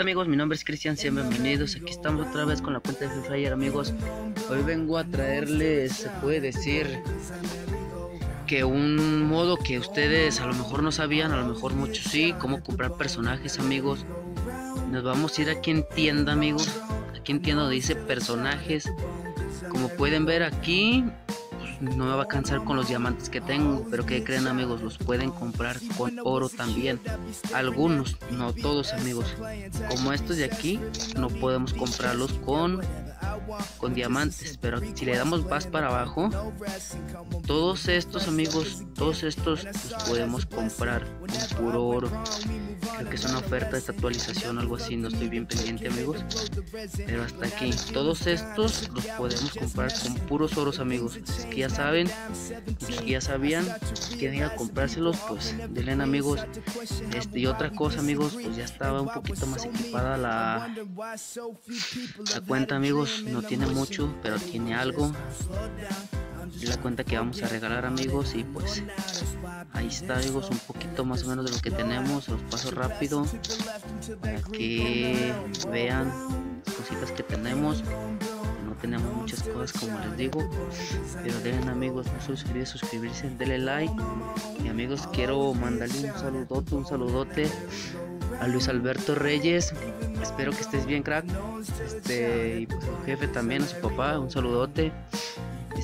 amigos, mi nombre es Cristian, sean bienvenidos. Aquí estamos otra vez con la cuenta de Free Fire, amigos. Hoy vengo a traerles, se puede decir, que un modo que ustedes a lo mejor no sabían, a lo mejor muchos sí, cómo comprar personajes, amigos. Nos vamos a ir aquí en tienda, amigos. Aquí en tienda dice personajes. Como pueden ver aquí, no me va a cansar con los diamantes que tengo, pero que creen amigos, los pueden comprar con oro también. Algunos, no todos amigos. Como estos de aquí, no podemos comprarlos con con diamantes, pero si le damos más para abajo, todos estos amigos, todos estos los podemos comprar con puro oro. Creo que es una oferta esta actualización, algo así, no estoy bien pendiente amigos. Pero hasta aquí, todos estos los podemos comprar con puros oros amigos. que ya saben, que ya sabían, quieren ir a comprárselos, pues denle amigos. Este y otra cosa amigos, pues ya estaba un poquito más equipada la, la cuenta amigos no tiene mucho, pero tiene algo. La cuenta que vamos a regalar amigos y pues está un poquito más o menos de lo que tenemos. Los paso rápido para que vean cositas que tenemos. No tenemos muchas cosas como les digo, pero deben amigos no suscribirse, suscribirse, denle like. Y amigos quiero mandarle un saludote, un saludote a Luis Alberto Reyes. Espero que estés bien, crack. Este, y pues su jefe también, a su papá, un saludote.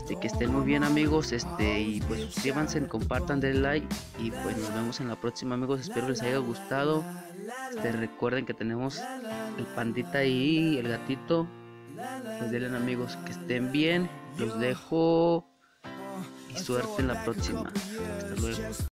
Este, que estén muy bien amigos, este, y pues suscríbanse, compartan, denle like y pues nos vemos en la próxima amigos, espero les haya gustado. Este, recuerden que tenemos el pandita y el gatito. Pues denle amigos, que estén bien, los dejo y suerte en la próxima. Hasta luego.